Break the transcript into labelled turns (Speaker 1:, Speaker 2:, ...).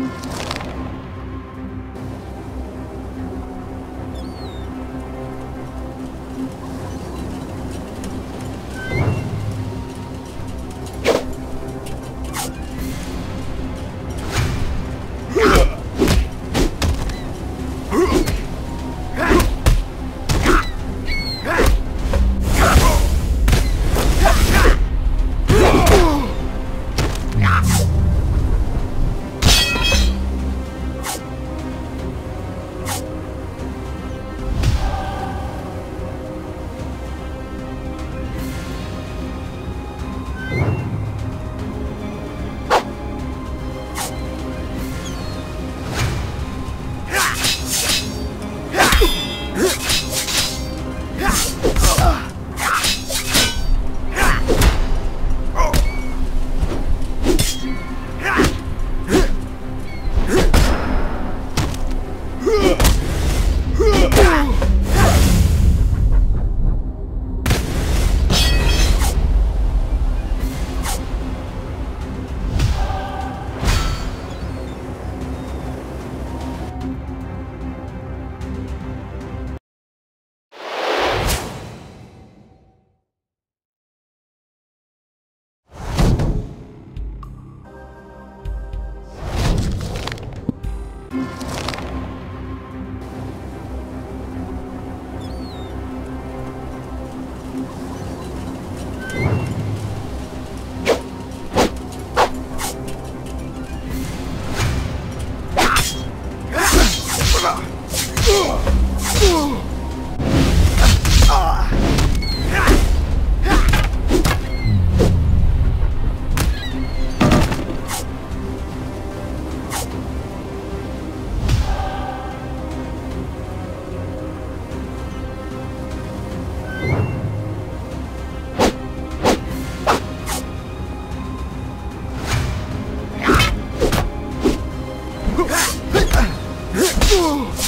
Speaker 1: Thank you. Ooh.